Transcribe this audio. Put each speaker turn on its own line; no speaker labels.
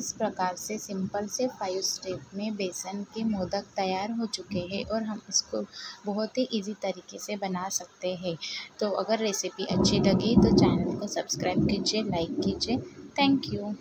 इस प्रकार से सिंपल से फाइव स्टेप में बेसन के मोदक तैयार हो चुके हैं और हम इसको बहुत ही इजी तरीके से बना सकते हैं। तो अगर रेसिपी अच्छी लगी तो चैनल को सब्सक्राइब कीजिए लाइक कीजिए। Thank you